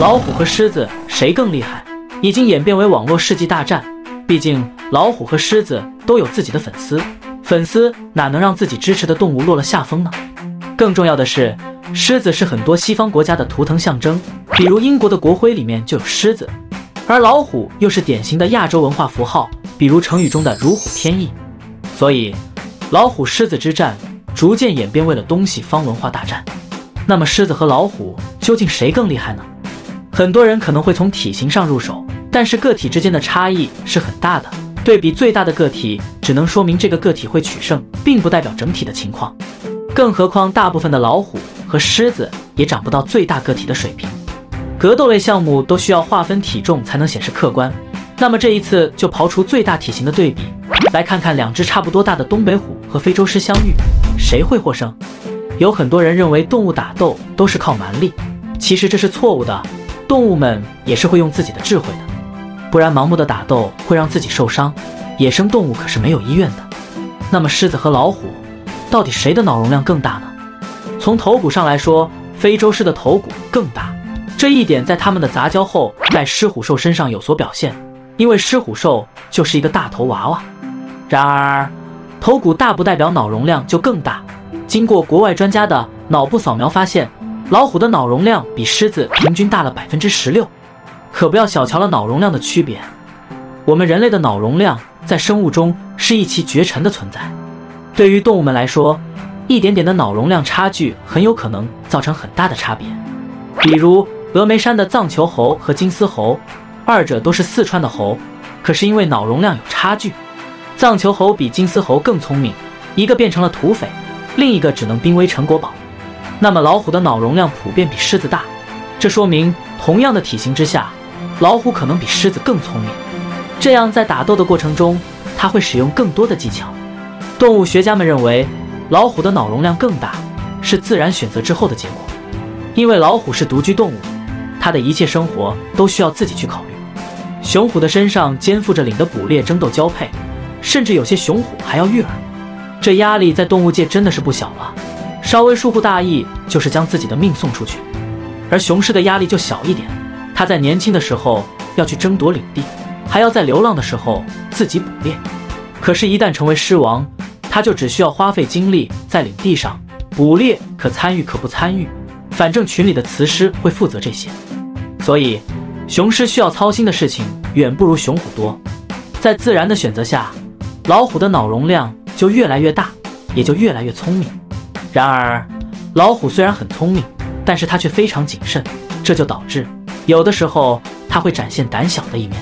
老虎和狮子谁更厉害，已经演变为网络世纪大战。毕竟老虎和狮子都有自己的粉丝，粉丝哪能让自己支持的动物落了下风呢？更重要的是，狮子是很多西方国家的图腾象征，比如英国的国徽里面就有狮子，而老虎又是典型的亚洲文化符号，比如成语中的如虎添翼。所以，老虎狮子之战逐渐演变为了东西方文化大战。那么，狮子和老虎究竟谁更厉害呢？很多人可能会从体型上入手。但是个体之间的差异是很大的，对比最大的个体，只能说明这个个体会取胜，并不代表整体的情况。更何况大部分的老虎和狮子也长不到最大个体的水平。格斗类项目都需要划分体重才能显示客观，那么这一次就刨除最大体型的对比，来看看两只差不多大的东北虎和非洲狮相遇，谁会获胜？有很多人认为动物打斗都是靠蛮力，其实这是错误的，动物们也是会用自己的智慧的。不然盲目的打斗会让自己受伤。野生动物可是没有医院的。那么狮子和老虎，到底谁的脑容量更大呢？从头骨上来说，非洲狮的头骨更大。这一点在他们的杂交后代狮虎兽身上有所表现，因为狮虎兽就是一个大头娃娃。然而，头骨大不代表脑容量就更大。经过国外专家的脑部扫描发现，老虎的脑容量比狮子平均大了百分之十六。可不要小瞧了脑容量的区别，我们人类的脑容量在生物中是一骑绝尘的存在。对于动物们来说，一点点的脑容量差距很有可能造成很大的差别。比如峨眉山的藏球猴和金丝猴，二者都是四川的猴，可是因为脑容量有差距，藏球猴比金丝猴更聪明，一个变成了土匪，另一个只能濒危成国宝。那么老虎的脑容量普遍比狮子大，这说明同样的体型之下。老虎可能比狮子更聪明，这样在打斗的过程中，它会使用更多的技巧。动物学家们认为，老虎的脑容量更大，是自然选择之后的结果。因为老虎是独居动物，它的一切生活都需要自己去考虑。雄虎的身上肩负着领的捕猎、争斗、交配，甚至有些雄虎还要育儿，这压力在动物界真的是不小了。稍微疏忽大意，就是将自己的命送出去。而雄狮的压力就小一点。他在年轻的时候要去争夺领地，还要在流浪的时候自己捕猎。可是，一旦成为狮王，他就只需要花费精力在领地上捕猎，可参与可不参与，反正群里的雌狮会负责这些。所以，雄狮需要操心的事情远不如雄虎多。在自然的选择下，老虎的脑容量就越来越大，也就越来越聪明。然而，老虎虽然很聪明，但是它却非常谨慎，这就导致。有的时候，它会展现胆小的一面。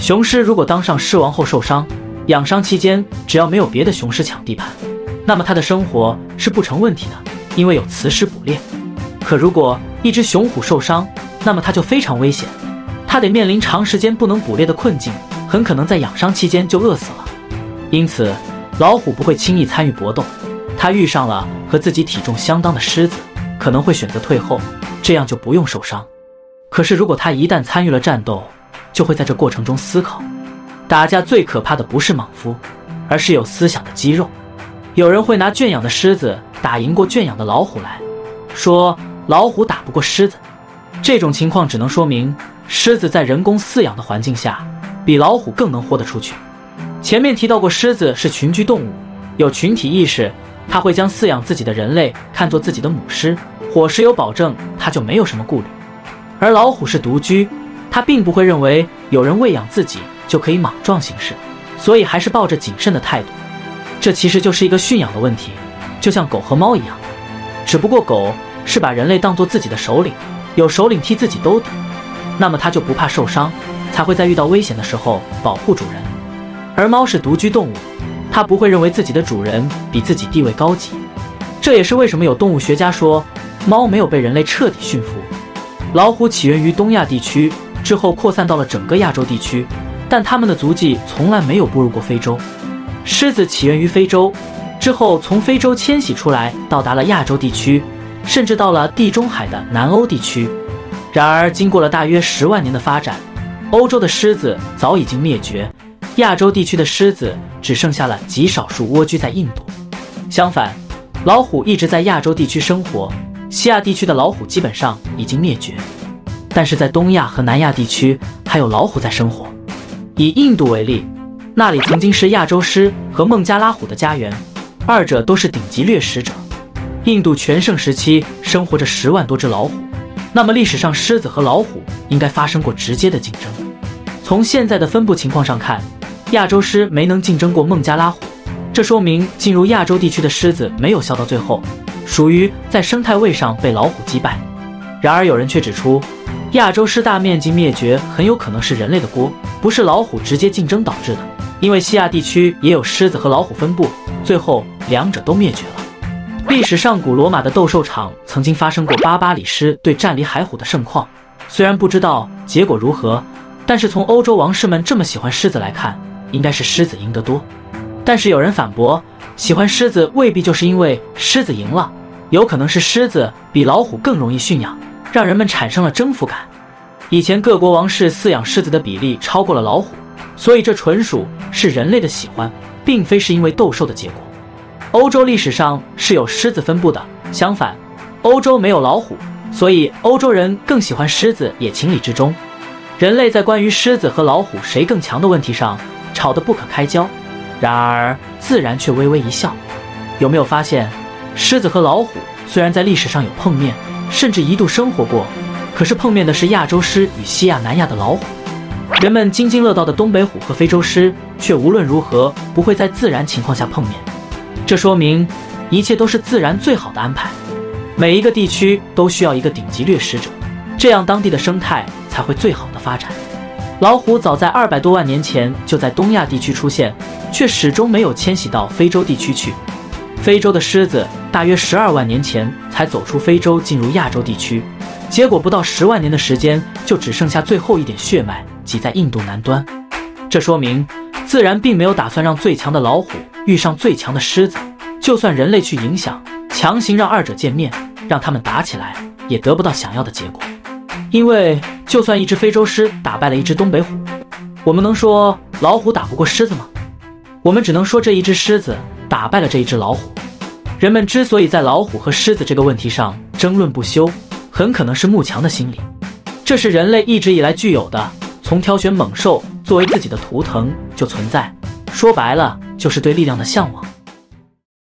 雄狮如果当上狮王后受伤，养伤期间只要没有别的雄狮抢地盘，那么它的生活是不成问题的，因为有雌狮捕猎。可如果一只雄虎受伤，那么它就非常危险，它得面临长时间不能捕猎的困境，很可能在养伤期间就饿死了。因此，老虎不会轻易参与搏斗，他遇上了和自己体重相当的狮子，可能会选择退后，这样就不用受伤。可是，如果他一旦参与了战斗，就会在这过程中思考。打架最可怕的不是莽夫，而是有思想的肌肉。有人会拿圈养的狮子打赢过圈养的老虎来说，老虎打不过狮子。这种情况只能说明狮子在人工饲养的环境下，比老虎更能豁得出去。前面提到过，狮子是群居动物，有群体意识，它会将饲养自己的人类看作自己的母狮，伙食有保证，它就没有什么顾虑。而老虎是独居，它并不会认为有人喂养自己就可以莽撞行事，所以还是抱着谨慎的态度。这其实就是一个驯养的问题，就像狗和猫一样，只不过狗是把人类当做自己的首领，有首领替自己兜底，那么它就不怕受伤，才会在遇到危险的时候保护主人。而猫是独居动物，它不会认为自己的主人比自己地位高级。这也是为什么有动物学家说，猫没有被人类彻底驯服。老虎起源于东亚地区，之后扩散到了整个亚洲地区，但它们的足迹从来没有步入过非洲。狮子起源于非洲，之后从非洲迁徙出来，到达了亚洲地区，甚至到了地中海的南欧地区。然而，经过了大约十万年的发展，欧洲的狮子早已经灭绝，亚洲地区的狮子只剩下了极少数蜗居在印度。相反，老虎一直在亚洲地区生活。西亚地区的老虎基本上已经灭绝。但是在东亚和南亚地区还有老虎在生活。以印度为例，那里曾经是亚洲狮和孟加拉虎的家园，二者都是顶级掠食者。印度全盛时期生活着十万多只老虎，那么历史上狮子和老虎应该发生过直接的竞争。从现在的分布情况上看，亚洲狮没能竞争过孟加拉虎，这说明进入亚洲地区的狮子没有笑到最后，属于在生态位上被老虎击败。然而有人却指出。亚洲狮大面积灭绝很有可能是人类的锅，不是老虎直接竞争导致的。因为西亚地区也有狮子和老虎分布，最后两者都灭绝了。历史上，古罗马的斗兽场曾经发生过巴巴里狮对战离海虎的盛况。虽然不知道结果如何，但是从欧洲王室们这么喜欢狮子来看，应该是狮子赢得多。但是有人反驳，喜欢狮子未必就是因为狮子赢了，有可能是狮子比老虎更容易驯养。让人们产生了征服感。以前各国王室饲养狮子的比例超过了老虎，所以这纯属是人类的喜欢，并非是因为斗兽的结果。欧洲历史上是有狮子分布的，相反，欧洲没有老虎，所以欧洲人更喜欢狮子也情理之中。人类在关于狮子和老虎谁更强的问题上吵得不可开交，然而自然却微微一笑。有没有发现，狮子和老虎虽然在历史上有碰面？甚至一度生活过，可是碰面的是亚洲狮与西亚、南亚的老虎。人们津津乐道的东北虎和非洲狮，却无论如何不会在自然情况下碰面。这说明一切都是自然最好的安排。每一个地区都需要一个顶级掠食者，这样当地的生态才会最好的发展。老虎早在二百多万年前就在东亚地区出现，却始终没有迁徙到非洲地区去。非洲的狮子大约十二万年前才走出非洲，进入亚洲地区，结果不到十万年的时间，就只剩下最后一点血脉挤在印度南端。这说明自然并没有打算让最强的老虎遇上最强的狮子，就算人类去影响，强行让二者见面，让他们打起来，也得不到想要的结果。因为就算一只非洲狮打败了一只东北虎，我们能说老虎打不过狮子吗？我们只能说这一只狮子。打败了这一只老虎。人们之所以在老虎和狮子这个问题上争论不休，很可能是慕强的心理。这是人类一直以来具有的，从挑选猛兽作为自己的图腾就存在。说白了，就是对力量的向往。